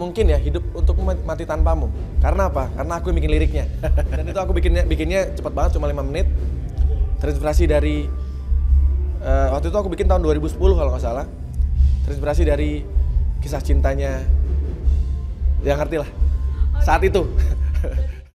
mungkin ya hidup untuk mati tanpamu. Karena apa? Karena aku yang bikin liriknya. Dan itu aku bikinnya bikinnya cepat banget cuma lima menit. Terinspirasi dari uh, waktu itu aku bikin tahun 2010 kalau nggak salah. Terinspirasi dari kisah cintanya yang ngerti lah. Oh, Saat iya. itu.